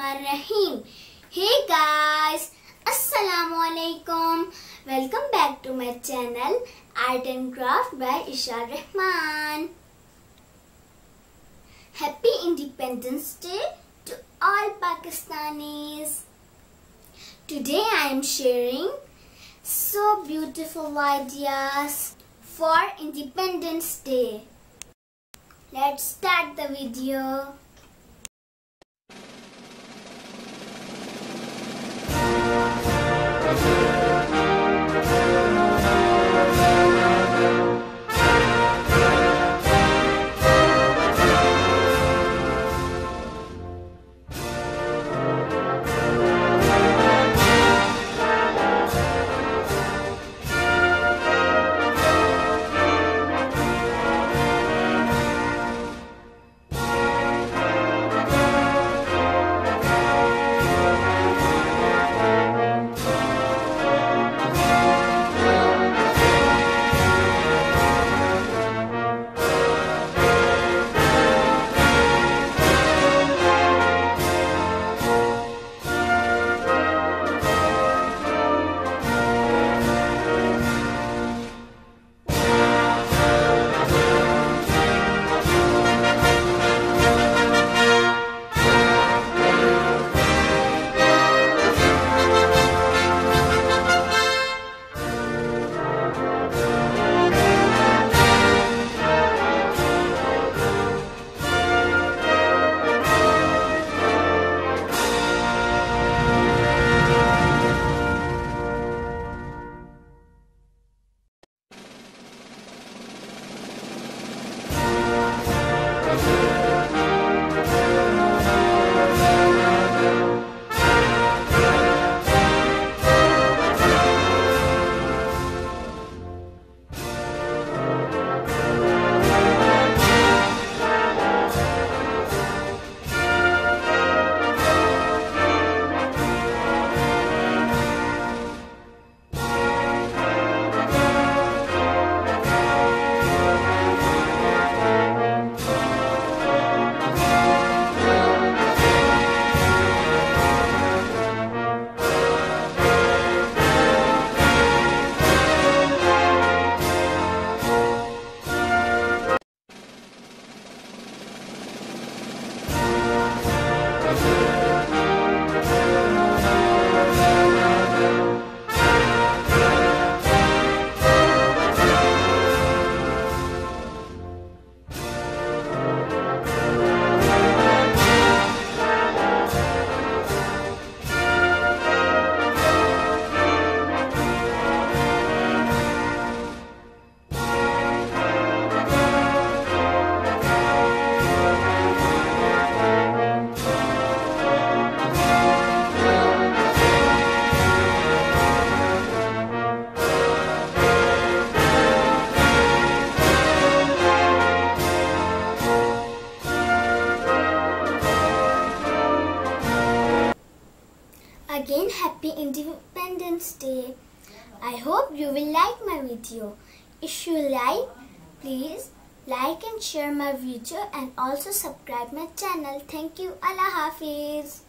Rahim. Hey guys, Assalamu alaikum. Welcome back to my channel Art and Craft by Isha Rahman. Happy Independence Day to all Pakistanis. Today I am sharing so beautiful ideas for Independence Day. Let's start the video. again happy Independence Day. I hope you will like my video. If you like, please like and share my video and also subscribe my channel. Thank you. Allah Hafiz.